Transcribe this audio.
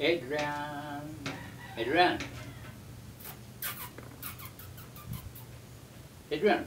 Adrian. Adrian. Adrian.